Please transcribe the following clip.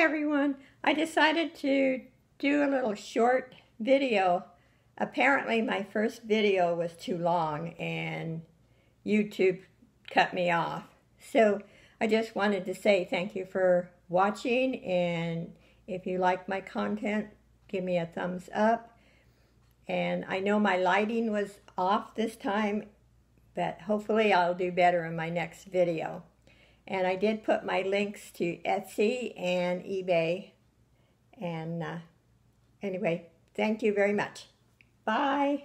Everyone. I decided to do a little short video. Apparently my first video was too long and YouTube cut me off. So I just wanted to say thank you for watching and if you like my content, give me a thumbs up. And I know my lighting was off this time, but hopefully I'll do better in my next video. And I did put my links to Etsy and eBay. And uh, anyway, thank you very much. Bye.